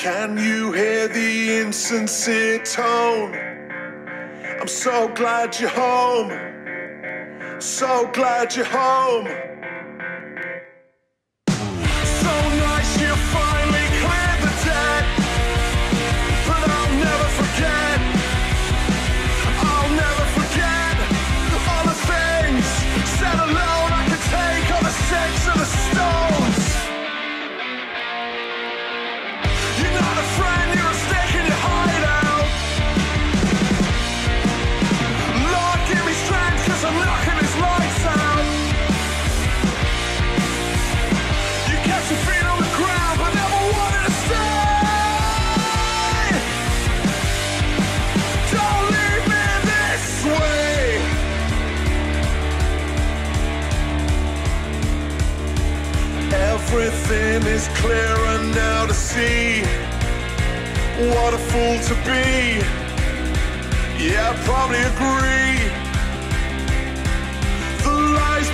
Can you hear the insincere tone? I'm so glad you're home. So glad you're home. Everything is clearer now to see. What a fool to be. Yeah, I probably agree. The lies